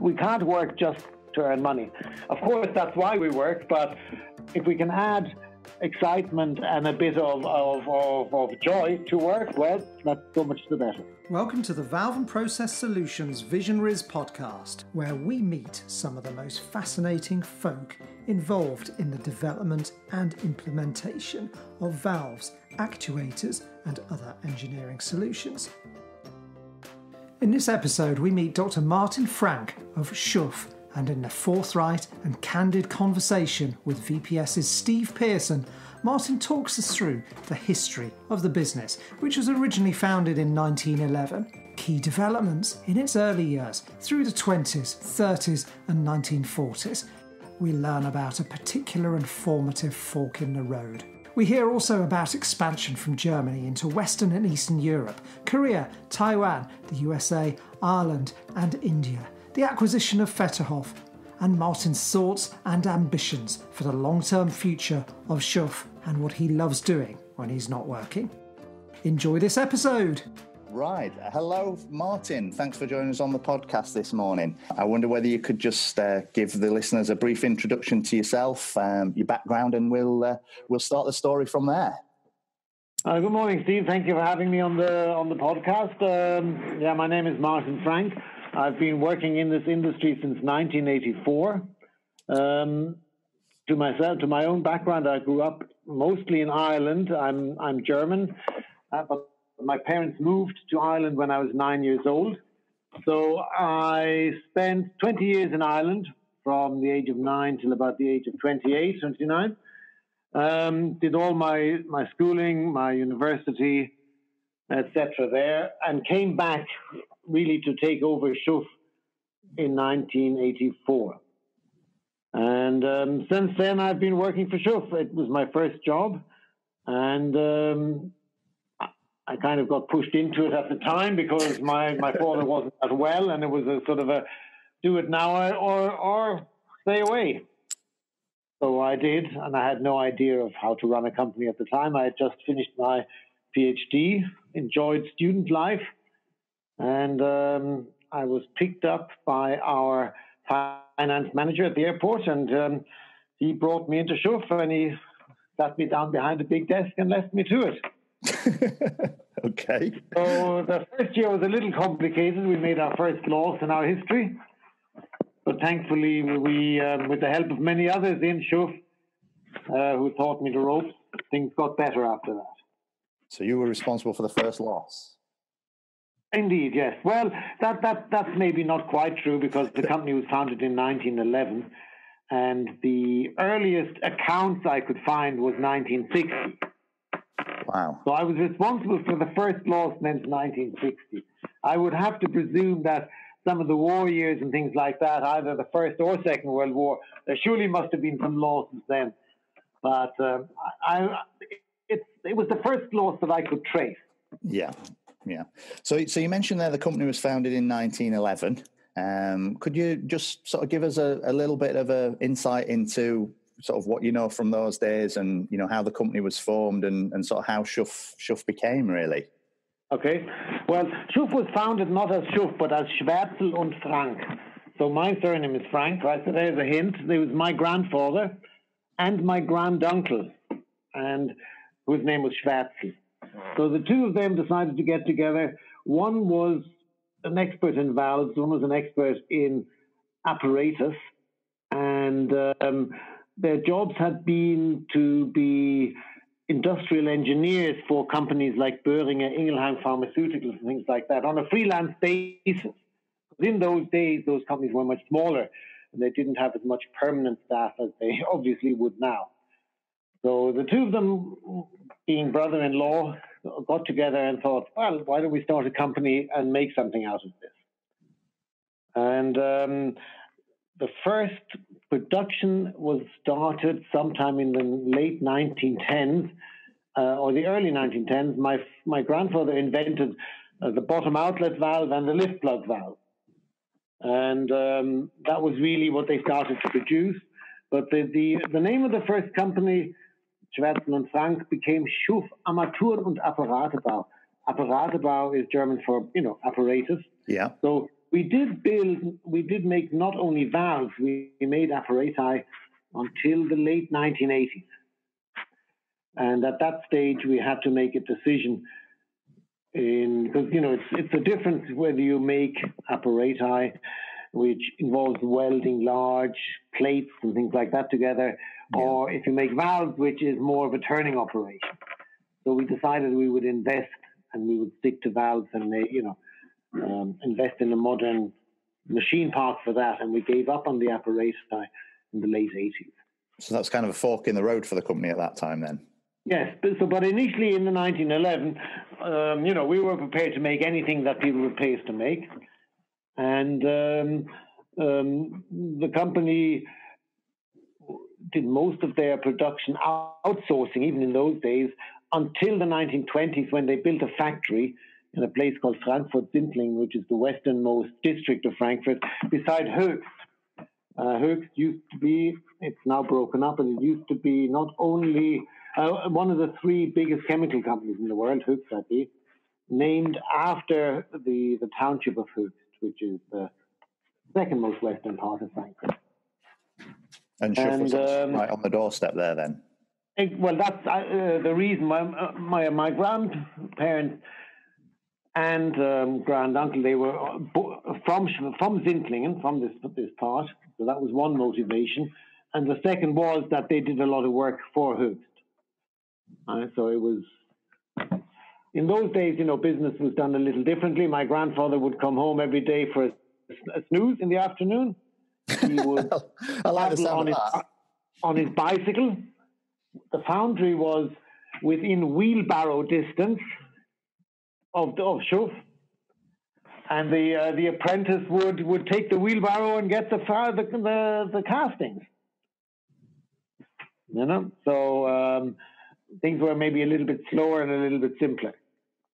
we can't work just to earn money. Of course, that's why we work, but if we can add excitement and a bit of, of, of, of joy to work, well, that's so much the better. Welcome to the Valve and Process Solutions Visionaries podcast, where we meet some of the most fascinating folk involved in the development and implementation of valves, actuators, and other engineering solutions. In this episode, we meet Dr. Martin Frank of SchuF and in a forthright and candid conversation with VPS's Steve Pearson, Martin talks us through the history of the business, which was originally founded in 1911, key developments in its early years through the 20s, 30s, and 1940s. We learn about a particular and formative fork in the road. We hear also about expansion from Germany into Western and Eastern Europe, Korea, Taiwan, the USA, Ireland, and India the acquisition of Fetterolf, and Martin's thoughts and ambitions for the long term future of SchuF and what he loves doing when he's not working. Enjoy this episode! Right. Hello, Martin. Thanks for joining us on the podcast this morning. I wonder whether you could just uh, give the listeners a brief introduction to yourself, um, your background, and we'll uh, we'll start the story from there. Uh, good morning, Steve. Thank you for having me on the on the podcast. Um, yeah, my name is Martin Frank. I've been working in this industry since 1984. Um, to myself, to my own background, I grew up mostly in Ireland. I'm I'm German, uh, but my parents moved to Ireland when I was nine years old. So I spent 20 years in Ireland from the age of nine till about the age of 28, 29. Um, did all my, my schooling, my university, etc. there, and came back really to take over SchuF in 1984. And um, since then, I've been working for SchuF. It was my first job, and um, I kind of got pushed into it at the time because my, my father wasn't as well, and it was a sort of a do it now or or stay away. So I did, and I had no idea of how to run a company at the time. I had just finished my PhD, enjoyed student life, and um, I was picked up by our finance manager at the airport, and um, he brought me into SchuF and he sat me down behind a big desk and left me to it. okay. So the first year was a little complicated. We made our first loss in our history, but thankfully, we, um, with the help of many others in SchuF, uh, who taught me the ropes, things got better after that. So you were responsible for the first loss. Indeed, yes. Well, that that that's maybe not quite true because the company was founded in 1911, and the earliest accounts I could find was 1960. Wow. So I was responsible for the first loss since 1960. I would have to presume that some of the war years and things like that, either the First or Second World War, there surely must have been some losses then. But um, I, it, it was the first loss that I could trace. Yeah, yeah. So, so you mentioned there the company was founded in 1911. Um, could you just sort of give us a, a little bit of an insight into sort of what you know from those days and you know how the company was formed and, and sort of how SchuF SchuF became really? Okay. Well, SchuF was founded not as SchuF but as Schwärzel und Frank. So my surname is Frank, right? So there's a hint. It was my grandfather and my granduncle, and whose name was Schwärzel. So the two of them decided to get together. One was an expert in valves, one was an expert in apparatus, and um, their jobs had been to be industrial engineers for companies like Boehringer, Ingelheim Pharmaceuticals, and things like that on a freelance basis. In those days, those companies were much smaller and they didn't have as much permanent staff as they obviously would now. So the two of them, being brother in law, got together and thought, well, why don't we start a company and make something out of this? And um, the first production was started sometime in the late 1910s uh, or the early 1910s. My, my grandfather invented uh, the bottom outlet valve and the lift plug valve. And um, that was really what they started to produce. But the, the, the name of the first company Schwärzel und Frank became SchuF Armatur- und Apparatebau. Apparatebau is German for, you know, apparatus. Yeah. So we did build, we did make not only valves, we, we made apparati until the late 1980s. And at that stage, we had to make a decision in because you know it's it's a difference whether you make apparati, which involves welding large plates and things like that together, yeah. or if you make valves, which is more of a turning operation. So we decided we would invest and we would stick to valves and you know um, invest in a modern machine park for that, and we gave up on the apparati in the late 80s. So that's kind of a fork in the road for the company at that time, then. Yes, but, so but initially in the 1911, um, you know, we were prepared to make anything that people would pay us to make, and um, um, the company did most of their production outsourcing, even in those days, until the 1920s when they built a factory in a place called Frankfurt Sindlingen, which is the westernmost district of Frankfurt, beside Hoechst. Uh, Hoechst used to be, it's now broken up, and it used to be not only uh, one of the three biggest chemical companies in the world, Hoechst AG, named after the, the township of Hoechst, which is the second most western part of Frankfurt. And um, right on the doorstep there then? It, well, that's uh, the reason. My, uh, my, my grandparents and um, grand uncle, they were uh, from from Sindlingen, from this this part. So that was one motivation, and the second was that they did a lot of work for Hoechst. Uh, so it was in those days, you know, business was done a little differently. My grandfather would come home every day for a, a snooze in the afternoon. He would I like the on, his, on his bicycle. The foundry was within wheelbarrow distance of the of SchuF. And the uh, the apprentice would, would take the wheelbarrow and get the, the the the castings. You know, so um, things were maybe a little bit slower and a little bit simpler.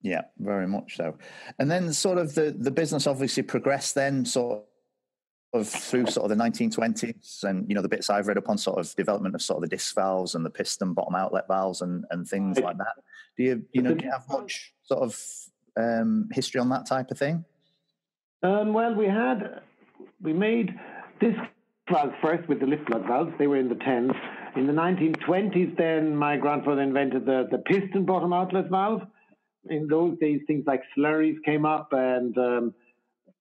Yeah, very much so. And then sort of the, the business obviously progressed then sort of through sort of the 1920s and, you know, the bits I've read upon sort of development of sort of the disc valves and the piston bottom outlet valves and, and things like that. Do you, you know, do you have much sort of um, history on that type of thing? Um, well, we had, we made this valves first with the lift plug valves. They were in the 10s. In the 1920s, then my grandfather invented the, the piston bottom outlet valve. In those days, things like slurries came up and um,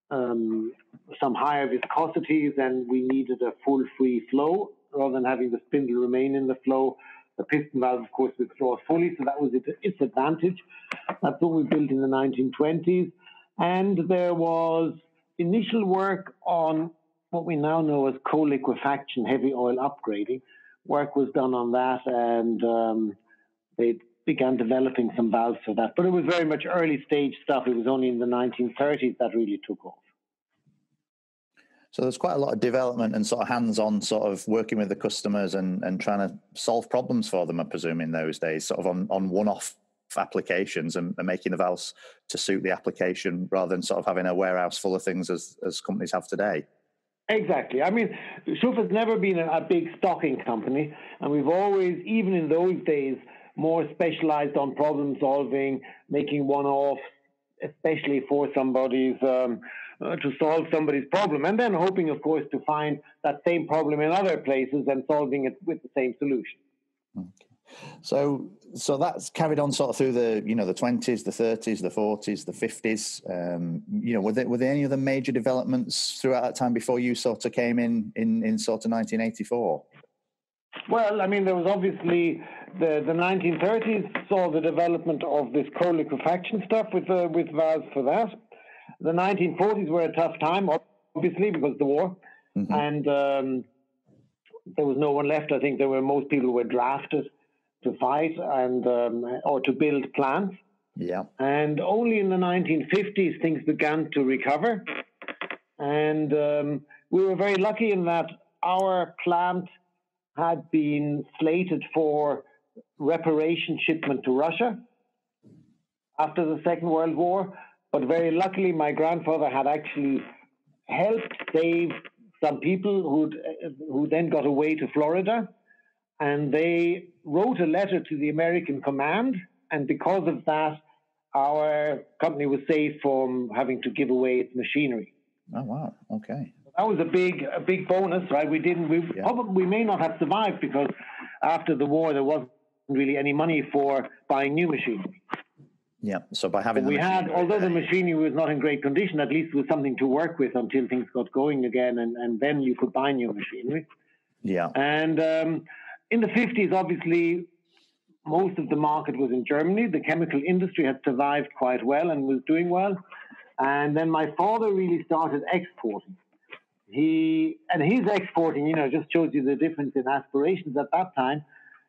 um, some higher viscosities, and we needed a full free flow rather than having the spindle remain in the flow. The piston valve, of course, withdraws fully, so that was its advantage. That's what we built in the 1920s. And there was initial work on what we now know as coal liquefaction heavy oil upgrading. Work was done on that, and um, they began developing some valves for that. But it was very much early stage stuff. It was only in the 1930s that really took off. So there's quite a lot of development and sort of hands-on sort of working with the customers and, and trying to solve problems for them, I presume, in those days, sort of on, on one-off applications and, and, making the valves to suit the application rather than sort of having a warehouse full of things as, as companies have today. Exactly. I mean, SchuF has never been a, big stocking company, and we've always, even in those days, more specialized on problem solving, making one-offs, especially for somebody's um, uh, to solve somebody's problem, and then hoping, of course, to find that same problem in other places and solving it with the same solution. Okay. So, so that's carried on sort of through the you know the twenties, the thirties, the forties, the fifties. Um, you know, were there were there any other major developments throughout that time before you sort of came in in in sort of nineteen eighty four? Well, I mean, there was obviously the, the 1930s saw the development of this coal liquefaction stuff with uh, with valves for that. The 1940s were a tough time, obviously, because of the war, mm-hmm. and um, there was no one left. I think there were most people were drafted to fight and um, or to build plants. Yeah. And only in the 1950s things began to recover, and um, we were very lucky in that our plant had been slated for reparation shipment to Russia after the Second World War. But very luckily, my grandfather had actually helped save some people who who then got away to Florida, and they wrote a letter to the American command, and because of that, our company was saved from having to give away its machinery. Oh wow! Okay. That was a big, a big bonus, right? We didn't. We yeah. probably we may not have survived because after the war there wasn't really any money for buying new machinery. Yeah. So by having we had, although the machinery was not in great condition, at least was something to work with until things got going again, and, and then you could buy new machinery. Yeah. And um, in the fifties, obviously, most of the market was in Germany. The chemical industry had survived quite well and was doing well. And then my father really started exporting. He and his exporting, you know, just shows you the difference in aspirations at that time.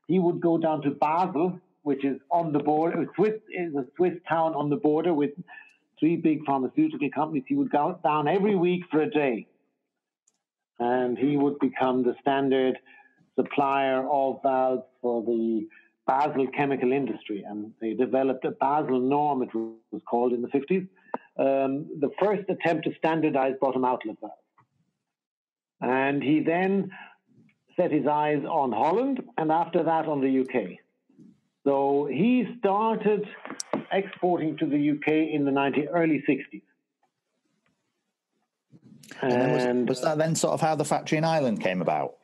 He would go down to Basel, which is on the border. Swiss is a Swiss town on the border with three big pharmaceutical companies. He would go down every week for a day, and he would become the standard supplier of valves for the Basel chemical industry, and they developed a Basel norm, it was called in the 50s, um, the first attempt to standardize bottom outlet valves. And he then set his eyes on Holland, and after that on the UK. So he started exporting to the UK in the 90, early 60s. And, was, was that then sort of how the factory in Ireland came about?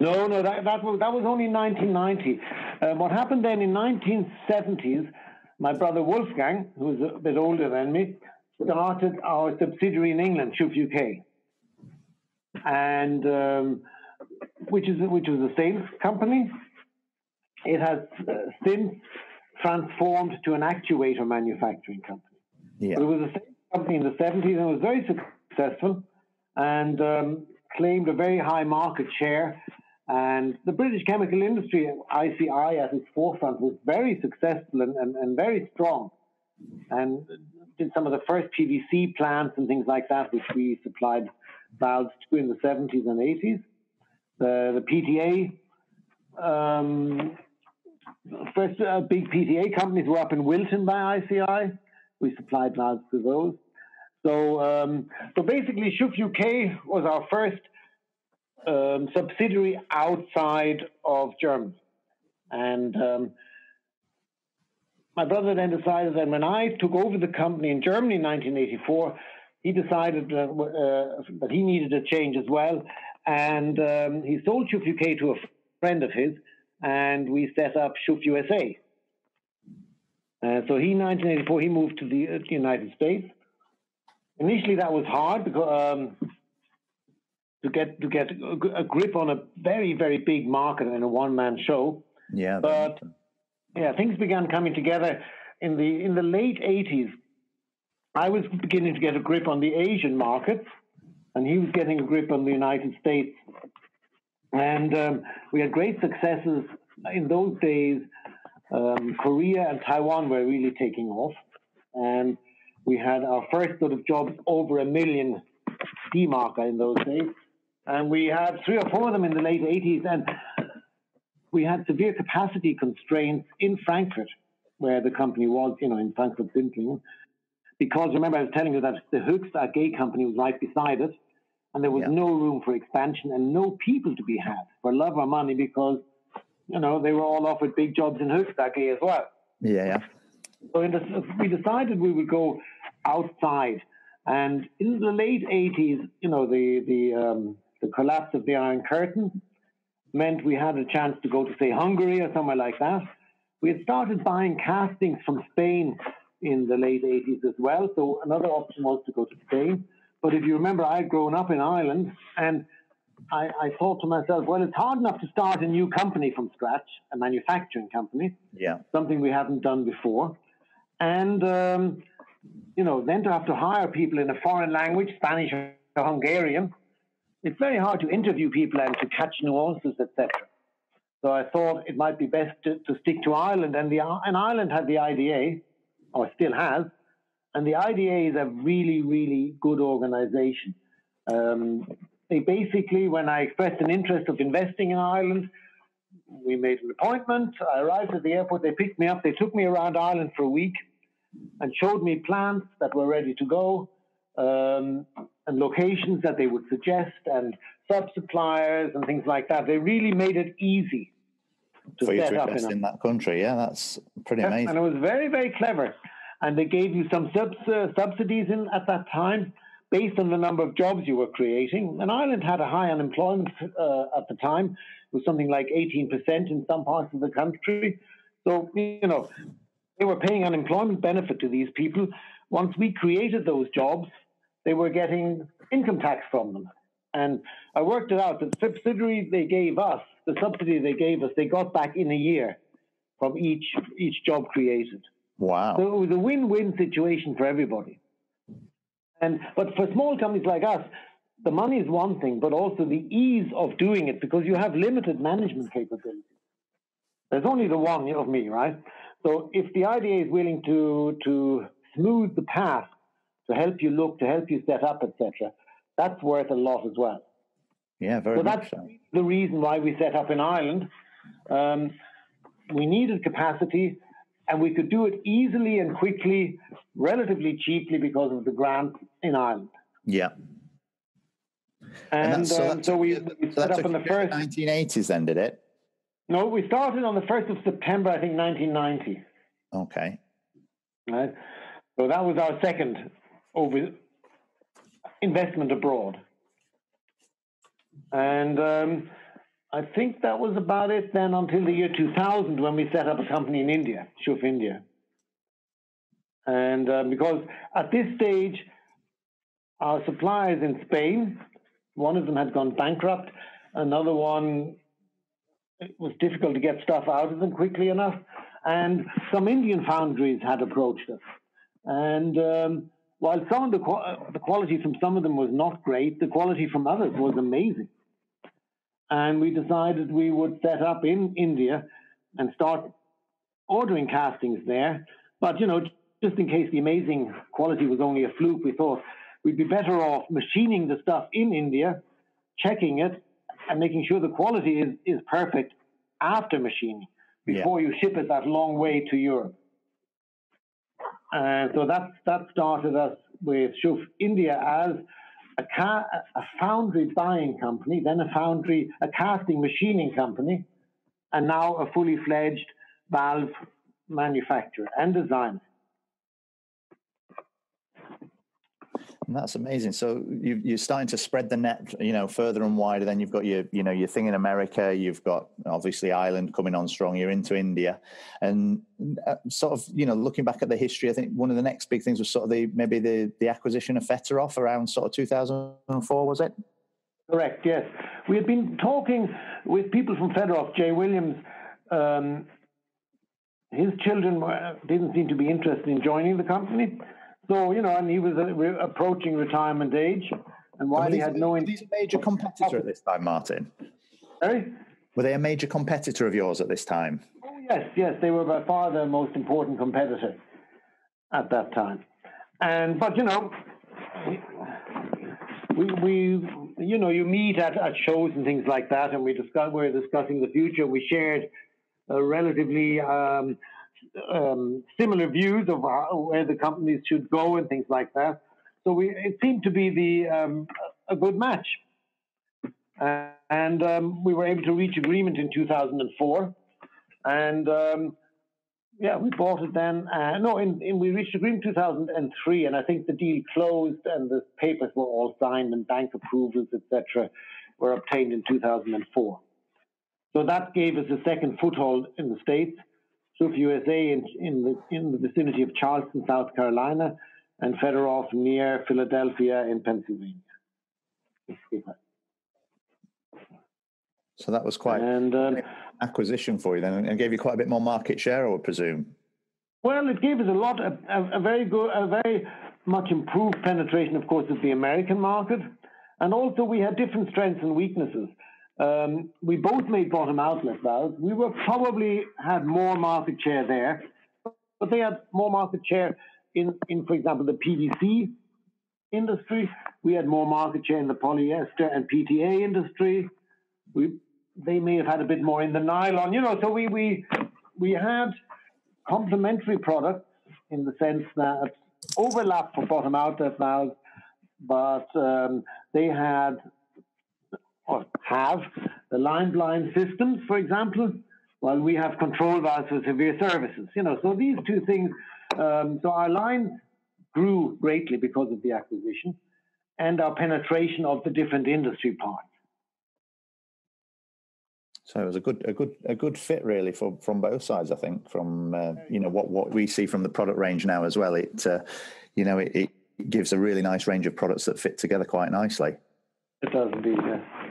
No, no, that, that, was, that was only 1990. Um, what happened then in 1970s, my brother Wolfgang, who was a bit older than me, started our subsidiary in England, SchuF UK, and um, which is which was a sales company. It has uh, since transformed to an actuator manufacturing company. Yeah. It was a sales company in the 70s and was very successful and um, claimed a very high market share and the British chemical industry, ICI at its forefront, was very successful and, and, and very strong and did some of the first PVC plants and things like that, which we supplied valves to in the 70s and 80s. The, the PTA, um, first uh, big PTA companies were up in Wilton by ICI. We supplied valves to those. So, um, so basically, SchuF UK was our first um, subsidiary outside of Germany. And um, my brother then decided that when I took over the company in Germany in 1984, he decided uh, uh, that he needed a change as well. And um, he sold SchuF UK to a friend of his, and we set up SchuF USA. Uh, so he, 1984, he moved to the uh, United States. Initially, that was hard because um, to get to get a grip on a very very big market in a one man show. Yeah, but yeah, things began coming together in the in the late eighties. I was beginning to get a grip on the Asian markets, and he was getting a grip on the United States. And um, we had great successes in those days. Um, Korea and Taiwan were really taking off, and we had our first sort of jobs over a million D marker in those days. And we had three or four of them in the late 80s. And we had severe capacity constraints in Frankfurt, where the company was, you know, in Frankfurt Sindlingen. Because remember, I was telling you that the Höchst AG company was right beside it. And there was yeah. no room for expansion and no people to be had for love or money because, you know, they were all offered big jobs in Höchst as well. Yeah, yeah. So the, we decided we would go outside. And in the late 80s, you know, the, the, um, the collapse of the Iron Curtain meant we had a chance to go to, say, Hungary or somewhere like that. We had started buying castings from Spain in the late 80s as well. So another option was to go to Spain. But if you remember, I had grown up in Ireland and I, I, thought to myself, well, it's hard enough to start a new company from scratch, a manufacturing company. Yeah. Something we haven't done before. And, um, you know, then to have to hire people in a foreign language, Spanish or Hungarian, it's very hard to interview people and to catch nuances, etc. So I thought it might be best to, to stick to Ireland, and the and Ireland had the IDA, or still has, and the IDA is a really really good organisation. Um, they basically, when I expressed an interest of investing in Ireland, we made an appointment. I arrived at the airport. They picked me up. They took me around Ireland for a week and showed me plants that were ready to go. Um, and locations that they would suggest and sub suppliers and things like that. They really made it easy to For set to up in, in, that country. Yeah, that's pretty amazing. And it was very, very clever. And they gave you some subs, uh, subsidies in at that time based on the number of jobs you were creating. And Ireland had a high unemployment uh, at the time, it was something like 18% in some parts of the country. So, you know, they were paying unemployment benefit to these people. Once we created those jobs, they were getting income tax from them. And I worked it out. The subsidy they gave us, the subsidy they gave us, they got back in a year from each each job created. Wow. So it was a win-win situation for everybody. And but for small companies like us, the money is one thing, but also the ease of doing it because you have limited management capabilities. There's only the one of me, right? So if the IDA is willing to to smooth the path to help you look, to help you set up, etc., that's worth a lot as well. Yeah, very so that's so. the reason why we set up in Ireland. Um, we needed capacity, and we could do it easily and quickly, relatively cheaply because of the grant in Ireland. Yeah. And, And, so, um, so took we, you- we so set up took in the you through first. 1980s then, did it? No, we started on the first of September, I think, 1990. Okay. Right. So that was our second over investment abroad, and um, I think that was about it then until the year 2000 when we set up a company in India, SchuF India. And um, because at this stage, our suppliers in Spain, one of them had gone bankrupt, another one it was difficult to get stuff out of them quickly enough, and some Indian foundries had approached us. And um, while some of the, qu- the quality from some of them was not great, the quality from others was amazing. And we decided we would set up in India and start ordering castings there. But, you know, just in case the amazing quality was only a fluke, we thought we'd be better off machining the stuff in India, checking it, and making sure the quality is, is perfect after machining before you ship it that long way to Europe. And so that that started us with SchuF India as a, ca- a foundry buying company, then a foundry, a casting machining company, and now a fully fledged valve manufacturer and designer. And that's amazing. So you, you're starting to spread the net, you know, further and wider. Then you've got your, you know, your thing in America. You've got obviously Ireland coming on strong. You're into India, and uh, sort of, you know, looking back at the history, I think one of the next big things was sort of the maybe the the acquisition of Fetterolf around sort of 2004, was it? Correct, yes. We had been talking with people from Fetterolf, Jay Williams. Um, his children didn't seem to be interested in joining the company. So, you know, and he was uh, approaching retirement age. And while he had no were these a major competitor at this time, Martin? Sorry? Were they a major competitor of yours at this time? Oh, yes, yes. They were by far the most important competitor at that time. And, but, you know, we, we you know, you meet at, at shows and things like that, and we discuss, we're discussing the future. We shared a relatively um, um, similar views of how, where the companies should go and things like that. So we, it seemed to be the um, a good match, uh, and um, we were able to reach agreement in 2004, and um, yeah, we bought it then. Uh, no, in, in, we reached agreement 2003, and I think the deal closed and the papers were all signed and bank approvals, etc., were obtained in 2004. So that gave us a second foothold in the states. SchuF USA in, in, the, in the vicinity of Charleston, South Carolina, and Fetterolf near Philadelphia in Pennsylvania. So that was quite And um, acquisition for you then, and gave you quite a bit more market share, I would presume. Well, it gave us a lot, a, a, a, very good, a very much improved penetration, of course, of the American market. And also, we had different strengths and weaknesses. Um, we both made bottom outlet valves. We were probably had more market share there, but they had more market share in, in for example, the PVC industry. We had more market share in the polyester and PTA industry. We, they may have had a bit more in the nylon, you know. So we we we had complementary products in the sense that overlap for bottom outlet valves, but um, they had or have the line blind systems, for example, while we have control valves for severe services. You know, so these two things. Um, so our line grew greatly because of the acquisition, and our penetration of the different industry parts. So it was a good, a good, a good fit really for from both sides. I think from uh, you know what what we see from the product range now as well. It uh, you know it, it, gives a really nice range of products that fit together quite nicely. It does indeed. Yeah.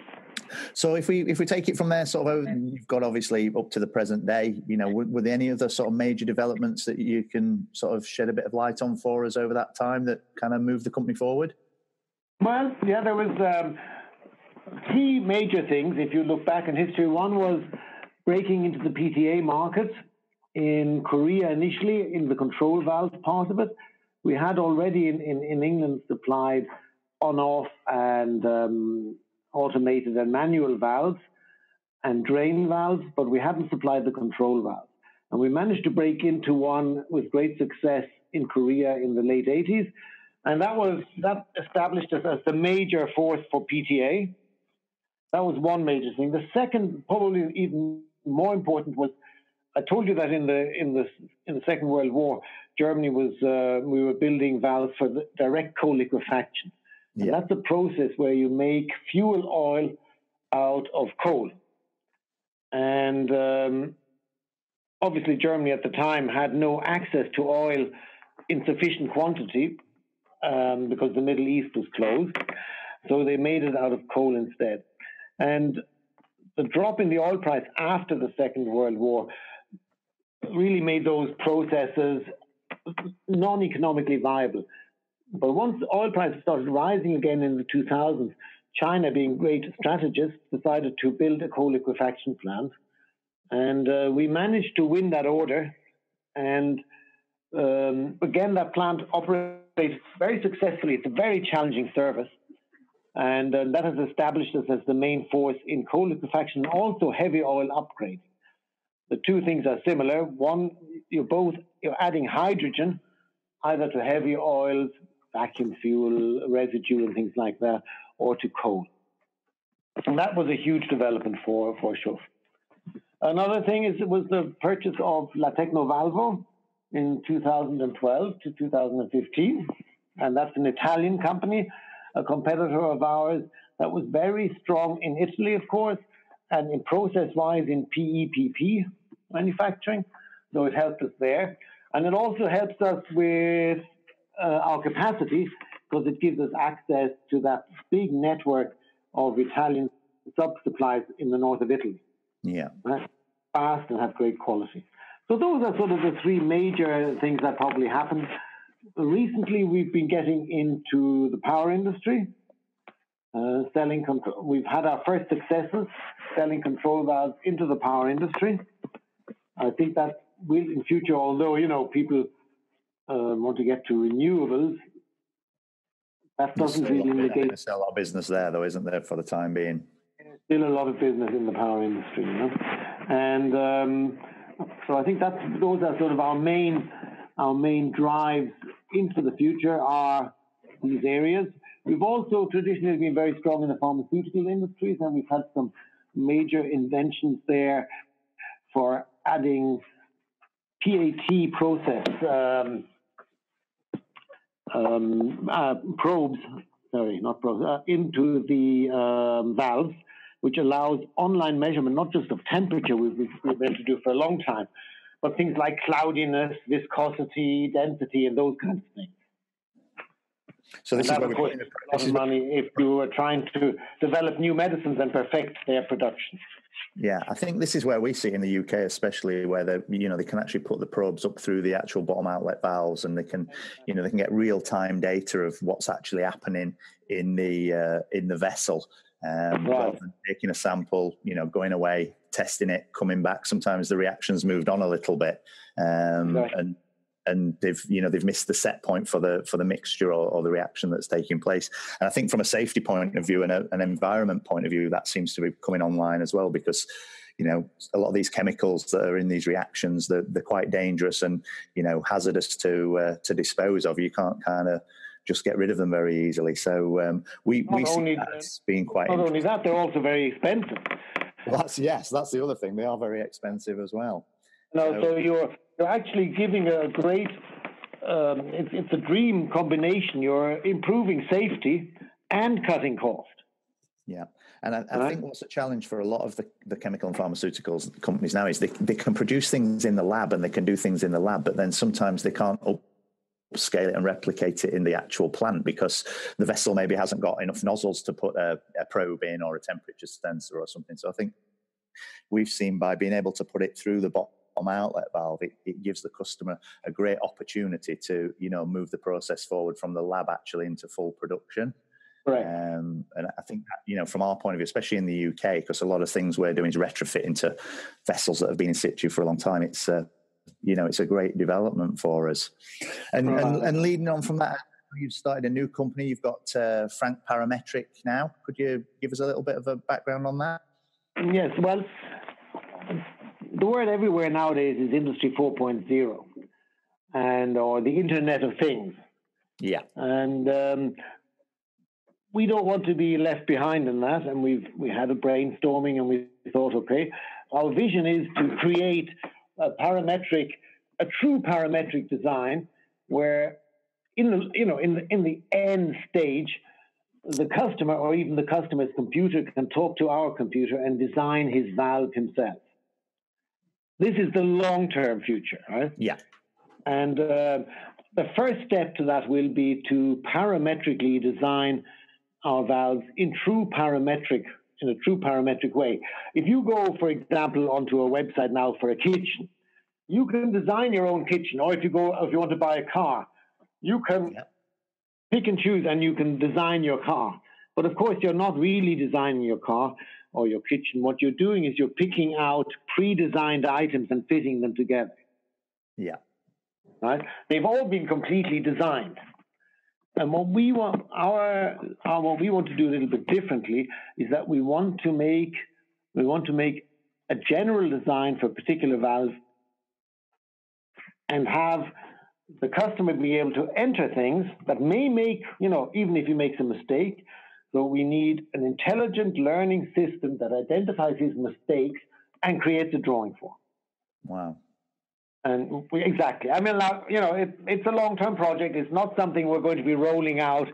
So if we if we take it from there, sort of, you've got obviously up to the present day. You know, were, were there any other sort of major developments that you can sort of shed a bit of light on for us over that time that kind of moved the company forward? Well, yeah, there was um, three major things. If you look back in history, one was breaking into the PTA market in Korea initially in the control valve part of it. We had already in, in, in England supplied on-off and um, automated and manual valves and drain valves, but we hadn't supplied the control valves. And we managed to break into one with great success in Korea in the late 80s. And that was that established us as the major force for PTA. That was one major thing. The second, probably even more important, was I told you that in the in the in the Second World War, Germany was uh, we were building valves for direct coal liquefaction. Yeah. And that's a process where you make fuel oil out of coal. And um, obviously, Germany at the time had no access to oil in sufficient quantity um, because the Middle East was closed. So they made it out of coal instead. And the drop in the oil price after the Second World War really made those processes non economically viable. But once oil prices started rising again in the 2000s, China, being great strategists, decided to build a coal liquefaction plant. And uh, we managed to win that order. And um, again, that plant operates very successfully. It's a very challenging service. And uh, that has established us as the main force in coal liquefaction, also heavy oil upgrade. The two things are similar. One, you're both you're adding hydrogen either to heavy oils vacuum fuel residue and things like that, or to coal. And that was a huge development for, for SchuF. Another thing is it was the purchase of La Tecnovalvo in 2012 to 2015. And that's an Italian company, a competitor of ours that was very strong in Italy, of course, and in process wise in PEPP manufacturing. So it helped us there. And it also helps us with our capacity because it gives us access to that big network of Italian sub supplies in the north of Italy. Yeah. Right? Fast and have great quality. So those are sort of the three major things that probably happened. Recently, we've been getting into the power industry, uh, selling. Control. We've had our first successes selling control valves into the power industry. I think that will, in future, although you know people uh, want to get to renewables, that doesn't really negate. There's a lot of business there, though, isn't there, for the time being? Still a lot of business in the power industry, you know? and um, so I think that's those are sort of our main our main drives into the future are these areas. We've also traditionally been very strong in the pharmaceutical industries, and we've had some major inventions there for adding PAT process. Um, um, uh, probes, sorry, not probes, uh, into the um, valves, which allows online measurement, not just of temperature, we've, we've been able to do for a long time, but things like cloudiness, viscosity, density, and those kinds of things. So this and is that, of course, a lot of money if you are trying to develop new medicines and perfect their production. Yeah, I think this is where we see in the UK, especially where they, you know, they can actually put the probes up through the actual bottom outlet valves, and they can, you know, they can get real time data of what's actually happening in the uh, in the vessel. Um, rather than taking a sample, you know, going away, testing it, coming back. Sometimes the reactions moved on a little bit, um, right. and and they've you know they've missed the set point for the for the mixture or, or, the reaction that's taking place. And i think from a safety point of view and a, an environment point of view that seems to be coming online as well because you know a lot of these chemicals that are in these reactions they're, they're quite dangerous and you know hazardous to uh, to dispose of. You can't kind of just get rid of them very easily. So um, we not we see that as being quite not only that they're also very expensive. Well, that's yes that's the other thing. They are very expensive as well. No so, so you're you're actually giving a great, um, it's, it's a dream combination. You're improving safety and cutting cost. Yeah. And I, I, think what's a challenge for a lot of the, the chemical and pharmaceuticals companies now is they, they can produce things in the lab and they can do things in the lab, but then sometimes they can't upscale it and replicate it in the actual plant because the vessel maybe hasn't got enough nozzles to put a, a probe in or a temperature sensor or something. So I think we've seen by being able to put it through the bottom outlet valve, it, it gives the customer a great opportunity to, you know, move the process forward from the lab actually into full production. Right. Um, and I think that, you know, from our point of view, especially in the UK, because a lot of things we're doing is retrofit into vessels that have been in situ for a long time. It's, uh, you know, it's a great development for us. And, right. and, and, leading on from that, you've started a new company. You've got uh, Frank Parametric now. Could you give us a little bit of a background on that? Yes. Well, the word everywhere nowadays is Industry 4.0 and or the Internet of Things. Yeah. And um, we don't want to be left behind in that. And we've we had a brainstorming, and we thought, okay, our vision is to create a parametric, a true parametric design, where in the you know in the in the end stage, the customer or even the customer's computer can talk to our computer and design his valve himself. This is the long term future, right? Yeah. And uh, the first step to that will be to parametrically design our valves in true parametric in a true parametric way. If you go, for example, onto a website now for a kitchen, you can design your own kitchen, or if you go, if you want to buy a car, you can pick and choose, and you can design your car. But of course, you're not really designing your car or your kitchen. What you're doing is you're picking out pre-designed items and fitting them together. Yeah. Right. They've all been completely designed. And what we want, our, our, what we want to do a little bit differently is that we want to make, we want to make a general design for a particular valve and have the customer be able to enter things that may make, you know, even if he makes a mistake. So we need an intelligent learning system that identifies his mistakes and creates a drawing for. Him. Wow. And we, exactly. I mean, you know, it, it's a long-term project. It's not something we're going to be rolling out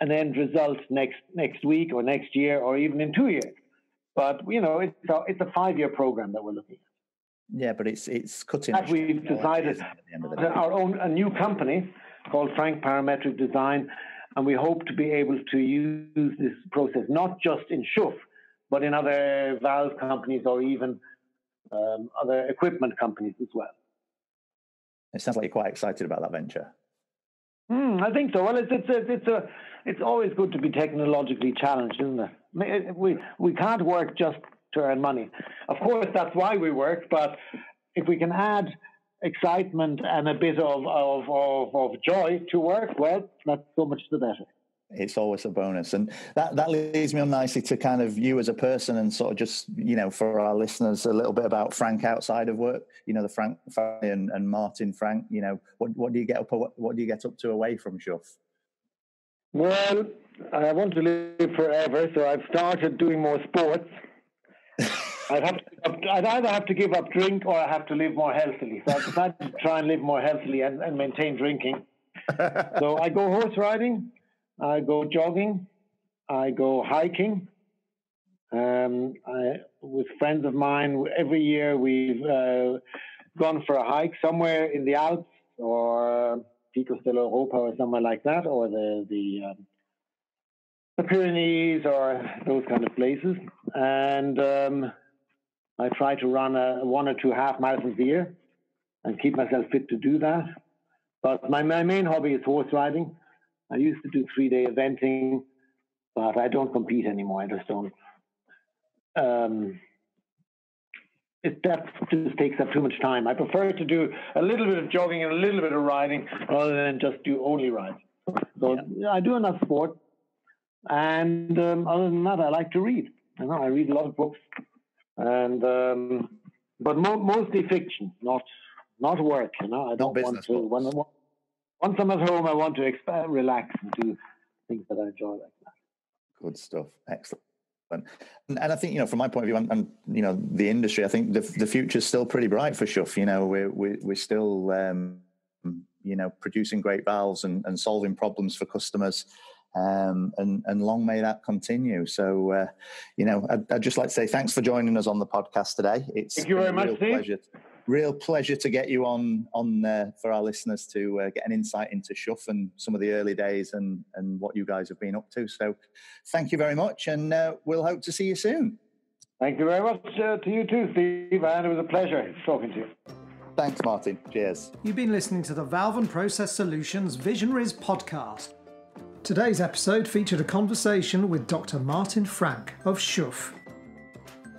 an end result next next week or next year or even in two years. But you know, it's a, it's a five-year program that we're looking at. Yeah, but it's it's cutting. As we've decided our own a new company called Frank Parametric Design, and we hope to be able to use this process not just in SchuF, but in other valve companies or even um, other equipment companies as well. It sounds like you're quite excited about that venture. Mm, I think so. Well, it's it's a, it's a it's always good to be technologically challenged, isn't it? We we can't work just to earn money. Of course, that's why we work. But if we can add excitement and a bit of of, of, of joy to work, well, that's so much the better. It's always a bonus. And that that leads me on nicely to kind of you as a person and sort of just you know for our listeners a little bit about frank outside of work you know the frank family and, and martin frank you know what, what do you get up what, what do you get up to away from SchuF well i want to live forever so i've started doing more sports I'd have to, I'd either have to give up drink or I have to live more healthily. So I decided to try and live more healthily and, and maintain drinking. so I go horse riding, I go jogging, I go hiking. Um, I, with friends of mine, every year we've uh, gone for a hike somewhere in the Alps or Pico dell'Europa or somewhere like that, or the the, um, the Pyrenees or those kind of places. And um, I try to run a, one or two half marathons a year and keep myself fit to do that. But my, my main hobby is horse riding. I used to do three day eventing, but I don't compete anymore. I just don't. Um, it, that just takes up too much time. I prefer to do a little bit of jogging and a little bit of riding rather than just do only riding. So yeah. I do enough sport, and um, other than that, I like to read. You know, I read a lot of books, and um, but mo- mostly fiction, not not work. You know, I don't want to. When, once I'm at home, I want to expand, relax, and do things that I enjoy like that. Good stuff. Excellent. And, and I think you know, from my point of view, and, and you know, the industry, I think the the future's still pretty bright for SchuF. You know, we're we're, we're still um, you know producing great valves and, and solving problems for customers. Um, and, and long may that continue. So, uh, you know, I'd, I'd, just like to say thanks for joining us on the podcast today. It's Thank you very much, Steve. Pleasure, real pleasure to get you on on uh, for our listeners to uh, get an insight into SchuF and some of the early days and and what you guys have been up to. So, thank you very much, and uh, we'll hope to see you soon. Thank you very much uh, to you too, Steve, and it was a pleasure talking to you. Thanks, Martin. Cheers. You've been listening to the Valve and Process Solutions Visionaries podcast. Today's episode featured a conversation with Dr. Martin Frank of SchuF.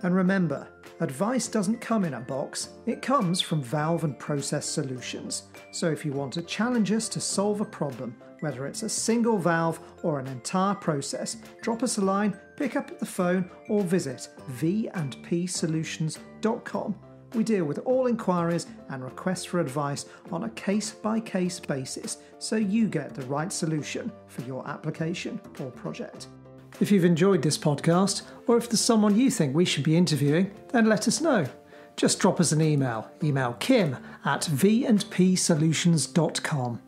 And remember, advice doesn't come in a box, it comes from Valve and Process Solutions. So if you want to challenge us to solve a problem, whether it's a single valve or an entire process, drop us a line, pick up the phone, or visit v&psolutions.com we deal with all inquiries and requests for advice on a case by case basis so you get the right solution for your application or project. If you've enjoyed this podcast, or if there's someone you think we should be interviewing, then let us know. Just drop us an email. Email kim at vandpsolutions.com.